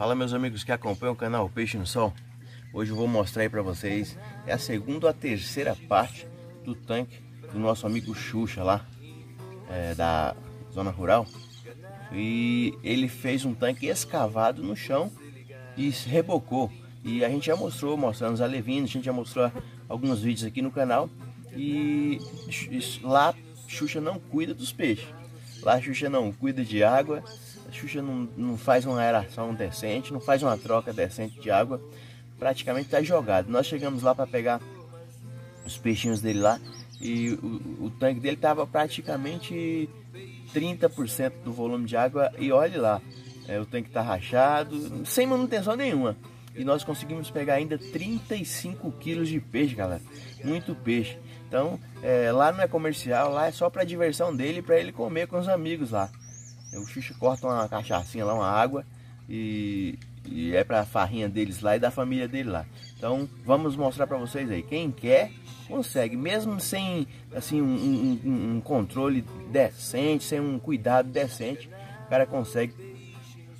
Fala meus amigos que acompanham o canal Peixe no Sol. Hoje eu vou mostrar aí para vocês é a segunda ou a terceira parte do tanque do nosso amigo Xuxa lá é, da zona rural. E ele fez um tanque escavado no chão e rebocou. E a gente já mostrou, mostrando os alevinos, a gente já mostrou alguns vídeos aqui no canal. E lá Xuxa não cuida dos peixes. Lá Xuxa não cuida de água, a Xuxa não, não faz uma aeração decente, não faz uma troca decente de água, praticamente está jogado. Nós chegamos lá para pegar os peixinhos dele lá e o, o tanque dele estava praticamente 30% do volume de água e olhe lá, é, o tanque está rachado, sem manutenção nenhuma. E nós conseguimos pegar ainda 35 quilos de peixe, galera. Muito peixe. Então, é, lá não é comercial, lá é só para diversão dele, para ele comer com os amigos lá. O Xuxa corta uma cachaçinha lá, uma água e, e é para a farrinha deles lá e da família dele lá. Então vamos mostrar para vocês aí. Quem quer consegue, mesmo sem assim um, um, um, controle decente, sem um cuidado decente, o cara consegue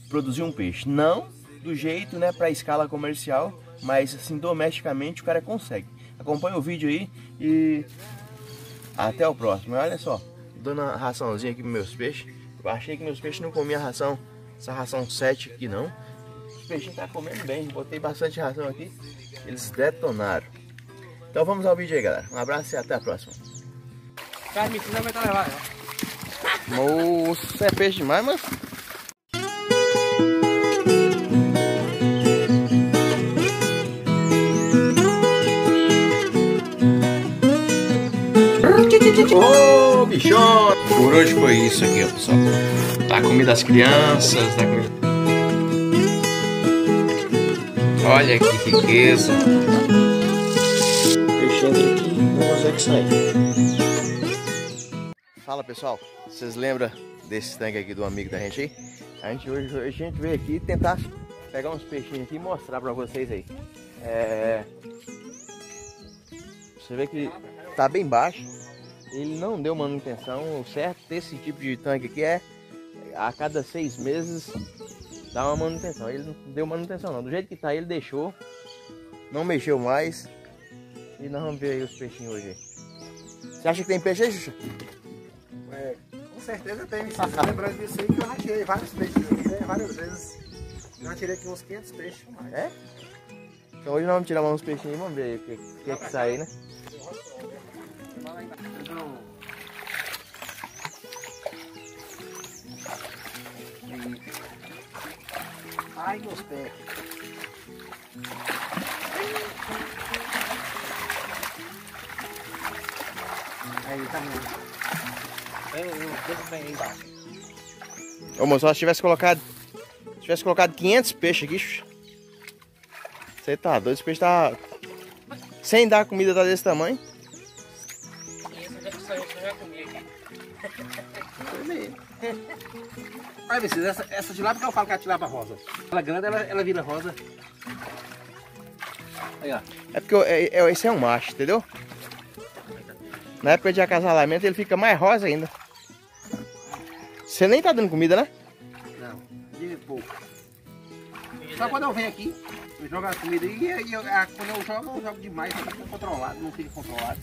produzir um peixe. Não do jeito, né, para escala comercial, mas assim domesticamente o cara consegue. Acompanha o vídeo aí e até o próximo. Olha só, dando uma raçãozinha aqui meus peixes. Eu achei que meus peixes não comiam ração, essa ração 7 aqui não. Os peixinhos tá comendo bem, botei bastante ração aqui, eles detonaram. Então vamos ao vídeo aí, galera. Um abraço e até a próxima. Carme, não vai estar levado. Moço, é peixe demais, mas... Oh, bichão! Por hoje foi isso aqui, ó, pessoal. Tá a comida das crianças, tá comida... Olha que riqueza. Entra aqui não consegue sair. Fala, pessoal. Vocês lembram desse tanque aqui do amigo da gente aí? A gente hoje, hoje a gente veio aqui tentar pegar uns peixinhos aqui e mostrar pra vocês aí. É... Você vê que tá bem baixo ele não deu manutenção. O certo desse tipo de tanque aqui é a cada seis meses dar uma manutenção. Ele não deu manutenção não. Do jeito que tá, ele deixou, não mexeu mais. E nós vamos ver aí os peixinhos hoje. Você acha que tem peixe aí, Xuxa? É, com certeza tem. Lembrando disso aí que eu já tirei vários peixes né? várias vezes. Eu já tirei aqui uns 500 peixes mais. É? Então hoje nós vamos tirar uns peixinhos e vamos ver o que, que, que, que sai, né? Ai, meus pés. Aí, tá ruim. Eu, eu deixo bem aí embaixo. Ô moço, se tivesse colocado. Se tivesse colocado 500 peixes aqui, você tá doido, esse peixe tá. Sem dar comida tá desse tamanho. Olha, Vicente, essa, essa tilápia que eu falo que é a tilápia rosa. Ela grande, ela, ela vira rosa. Aí, ó. É porque é, é, esse é um macho, entendeu? Na época de acasalamento ele fica mais rosa ainda. Você nem tá dando comida, né? Não, de pouco. Só quando eu venho aqui, eu jogo a comida e, e eu, a, quando eu jogo, eu jogo demais, eu fico controlado, não fica controlado.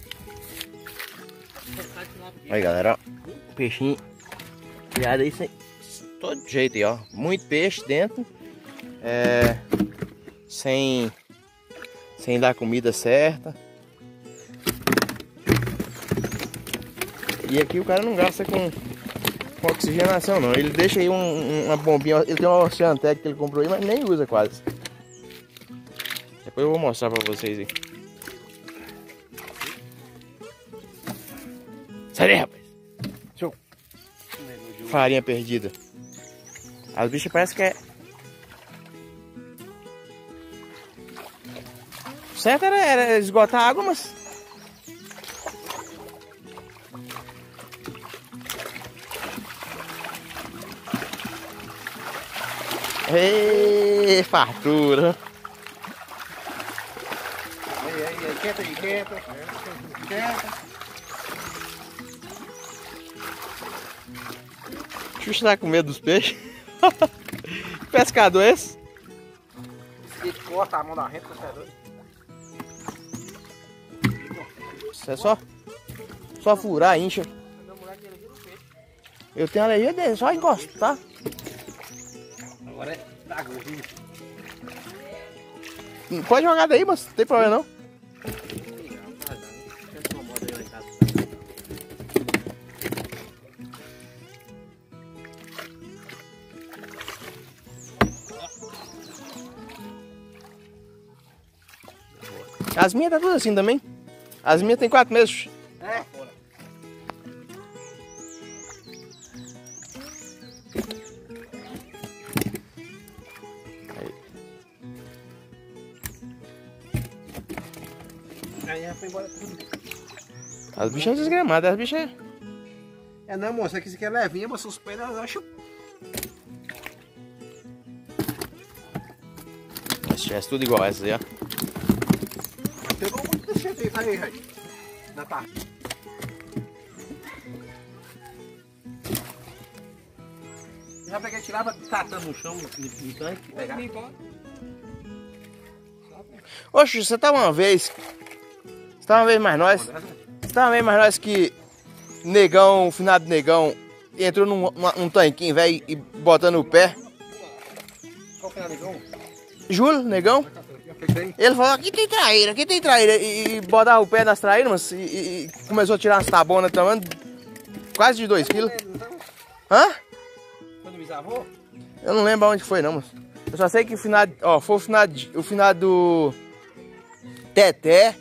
Aí galera, ó, peixinho criado aí sem todo jeito aí, ó. Muito peixe dentro. É, sem, sem dar comida certa. E aqui o cara não gasta com, com oxigenação não. Ele deixa aí um, uma bombinha. Ele tem uma Oceantec que ele comprou aí, mas nem usa quase. Depois eu vou mostrar pra vocês aí. Sai daí, rapaz. Farinha perdida. As bichas parece que é... Certo era, era esgotar água, mas... Ei, fartura. Aí, aí, aí, quieta aí, quieta. Quieta. Xuxa tá com medo dos peixes. Pescador esse? Ele corta a mão da é doido. Isso é só, só furar, incha. Eu tenho alergia dele, só encostar. Agora é da. Não Pode jogar daí, mas não tem problema não. As minhas tá tudo assim também. As minhas tem quatro meses. É? Aí já foi embora tudo. As bichas desgramadas, as bichas. É não, moça, que isso aqui é levinha, mas suspeita, eu acho. Se tivesse tudo igual essa aí, ó. Aí, Rei. Já tá. Já peguei, tirava tatando no chão, no, tanque, pegava. Oxe, você tá uma vez. Você tá uma vez mais nós. Você tá uma vez mais nós que. Negão, o finado negão, entrou num uma- um tanquinho, velho, e botando o pé. Qual foi a negão? Júlio, negão. Tem? Ele falou, aqui tem traíra, aqui tem traíra. E, e botava o pé nas traíras, e, e- começou a tirar umas tabonas também. Quase de 2 quilos. Hã? Foi no bisavô? Eu não lembro aonde foi não, mas. Eu só sei que o finado. Ó, foi o finado, o finado do. Teté.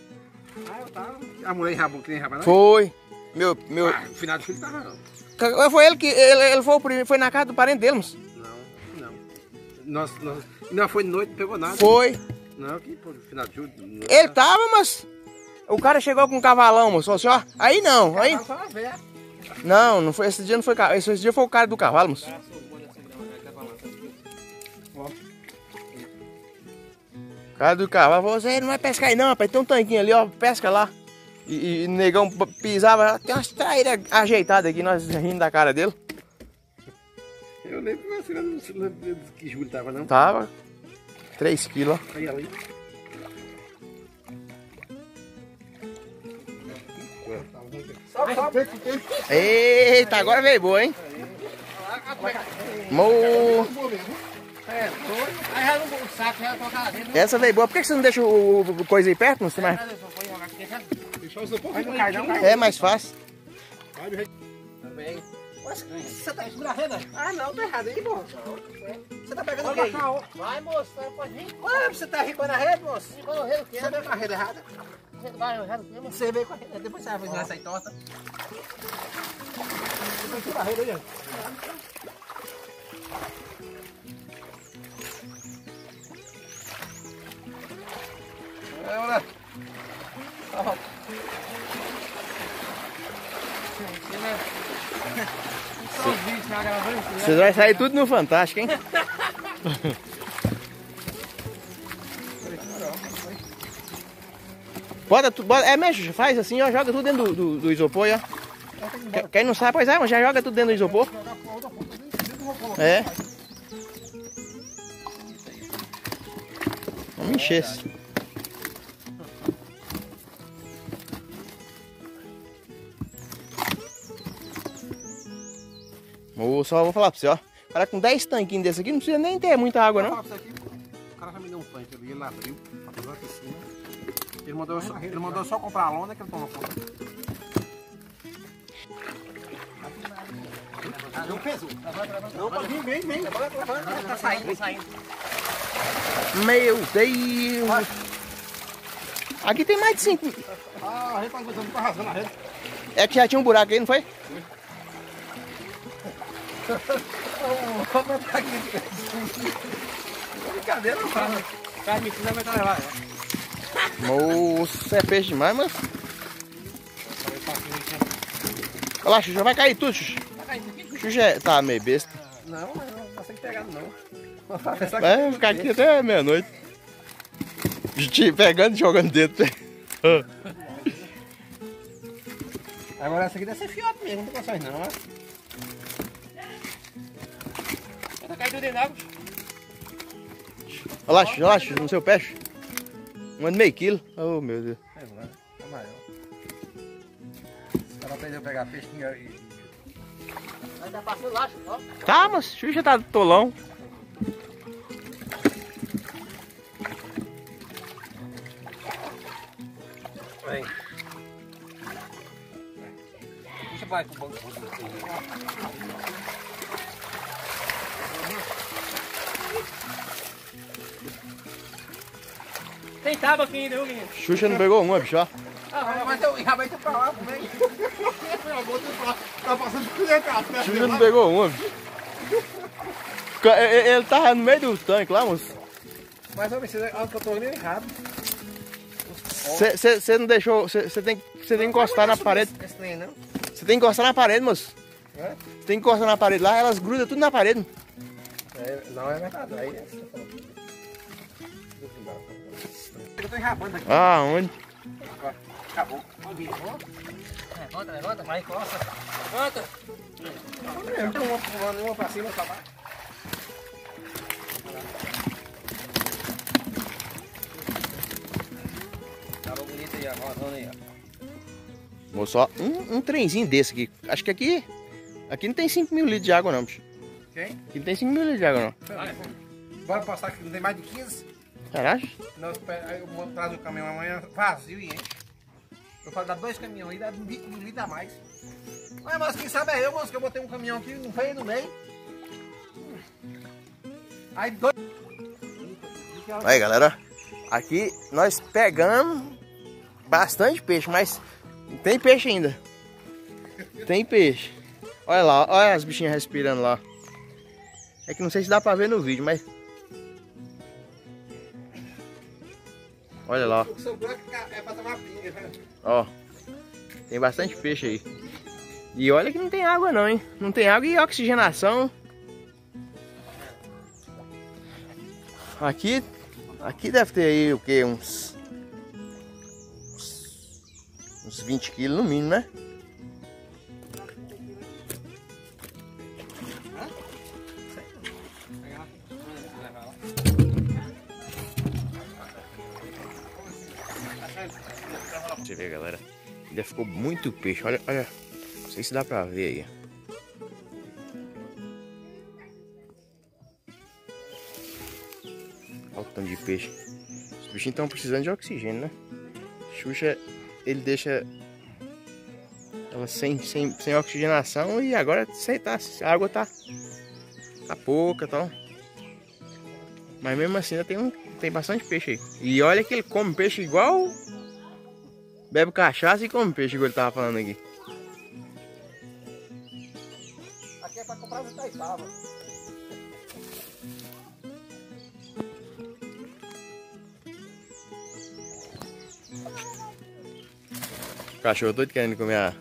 Ah, eu tava. A mulher enrabou que nem enrabou, não? Foi. Meu. meu Ah, o final do filho tava não. Foi ele que. Ele, ele foi o primeiro. Foi na casa do parente dele, mas. Não, não. Nós, nós, não foi noite, não pegou nada. Foi. Não, que pô, final de julho. não- Ele tava, mas. O cara chegou com um cavalão, mas falou assim, ó. Aí não, aí. Não, não foi. Esse dia não foi ca- Esse dia foi o cara do cavalo, mas. O cara do cavalo falou, você não vai pescar aí não, rapaz. Tem um tanquinho ali, ó. Pesca lá. E, e o negão pisava, tem umas traíras ajeitadas aqui, nós rindo da cara dele. Eu lembro que você não se lembra que julho tava, não? Tava. 3 quilos. Eita, agora veio boa, hein? Mo... Essa veio boa. Por que você não deixa o, o- coisa aí perto? Não sei mais. É mais fácil. Também. Mas você tá a renda? Ah, não, tá errado aí, moço. Você tá pegando o quê? Vai, moço, pode vir. Ué, você tá ribando a rede, moço? Quando eu rei o quê? Você veio com a rede errada? Você veio com a rede, depois você vai fazer essa aí torta. Você tira a rede aí, ó. É, olha. Só os. Vocês vão sair tudo no Fantástico, hein? Bota, bota, é mesmo, faz assim, ó, joga tudo dentro do, do, do isopor, ó. Que- Quem não sabe, pois é, mas já joga tudo dentro do isopor. É. Vamos encher esse. Ou só vou falar pra você, ó. Cara, com 10 tanquinhos desse aqui, não precisa nem ter muita água, não. Aqui, O cara já me deu um tanque ali, ele abriu fazer uma piscina. Ele mandou, só, ele mandou só comprar a lona que ele tomou conta. Não peso. Não, pode vir, vem, vem. Tá saindo, tá saindo. Meu Deus! Aqui tem mais de 5. Ah, a rede tá aguentando, tá rasgando a rede. É que já tinha um buraco aí, não foi? Como é que tá aqui? Brincadeira, não. Cara, me ensina, vai estar levar. Moça, é peixe demais, mas. Olha lá, Xuxa, vai cair tudo, Xuxa. Xuxa é- tá meio besta. Não, mas não consegue pegar, não. Vai ficar aqui até meia-noite. Te Pegando e jogando dentro. Agora essa aqui deve ser fiote mesmo, não tem condições não, ó. Tudo d'água. Olha lá, olha lá, no seu peixe. Um ano e meio quilo. Oh, meu Deus. É, mano. É maior. Ela aprendeu a pegar peixe e... tá lá, ó. Tá, mas Xuxa tá tolão. Vem. Deixa eu vai pro banco. Tem tábua aqui ainda, viu, menino? Xuxa não pegou uma, bicho, ó. Ah, mas eu já vai pra lá, vem. Tá passando por dentro, cara. Xuxa não pegou uma, bicho. Ca- e- e- Ele tava no meio do tanque lá, moço. Mas eu pensei, ah, que eu tô olhando errado. Você não deixou. Você tem, cê tem que encostar na parede. Você tem que encostar na parede, moço. É? Você tem que encostar na parede lá, elas grudam tudo na parede. É, não é verdade. Aí é Eu tô enrabando aqui. Ah, onde? Acabou. Levanta, levanta, vai, encosta. Levanta. Não uma pulando, uma pra cima, outra pra baixo. Tava bonito aí, ó. Rodando aí, ó. Moço, ó, um, um trenzinho desse aqui. Acho que aqui. Aqui não tem 5 mil litros de água, não, bicho. Quem? Aqui não tem 5 mil litros de água, não. Bora passar aqui, não tem mais de 15. Será? Nós, traz o caminhão amanhã vazio e enche. Eu falo, dá dois caminhões aí, dá 20 mil litros a mais. Mas, mas quem sabe é eu, moço, que eu botei um caminhão aqui, não veio no meio. Aí dois. Aí, galera. Aqui nós pegamos bastante peixe, mas tem peixe ainda. Tem peixe. Olha lá, olha as bichinhas respirando lá. É que não sei se dá pra ver no vídeo, mas... Olha lá, O é pra tomar pinga, né? ó. Tem bastante peixe aí. E olha que não tem água não, hein? Não tem água e oxigenação. Aqui, aqui deve ter aí o que? Uns, uns 20 quilos no mínimo, né? Ainda ficou muito peixe. Olha, olha. Não sei se dá pra ver aí. Olha o tanto de peixe. Os bichinhos estão precisando de oxigênio, né? Xuxa, ele deixa ela sem, sem, sem oxigenação e agora sem, tá, a água tá, tá pouca tal. Mas mesmo assim ainda tem, um, tem bastante peixe aí. E olha que ele come peixe igual. Bebe cachaça e come peixe, igual ele tava falando aqui. Aqui é pra comprar as Itaipava. O cachorro doido querendo comer a.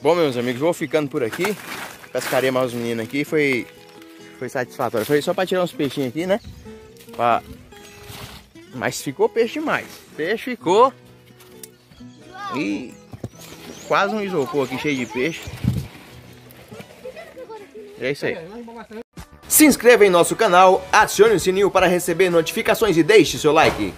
Bom, meus amigos, vou ficando por aqui. Pescaria mais os meninos aqui. Foi, foi satisfatório. Foi só pra tirar uns peixinhos aqui, né? Pra... Mas ficou peixe demais. Peixe ficou. E quase um isopor aqui cheio de peixe. É isso aí. Se inscreva em nosso canal, acione o sininho para receber notificações e deixe seu like.